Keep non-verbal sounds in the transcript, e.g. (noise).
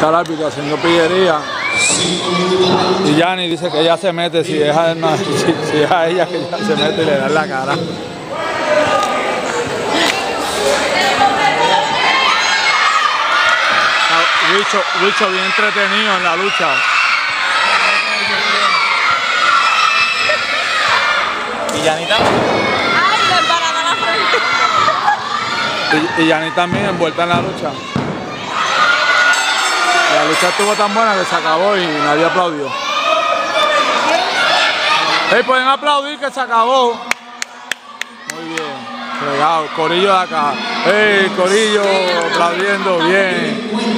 Está el árbitro haciendo pillería. Y Yanni dice que ella se mete, si es a, no, (laughs) si, si es a ella que ella se mete y le da en la cara. Wicho, Wicho bien entretenido en la lucha. Y Yanita. Ay, le embarada la frente. Y, y Yanni también envuelta en la lucha. La lucha estuvo tan buena que se acabó y nadie aplaudió. Hey, pueden aplaudir que se acabó. Muy bien. Fregado, Corillo de acá. Hey, Corillo, aplaudiendo bien.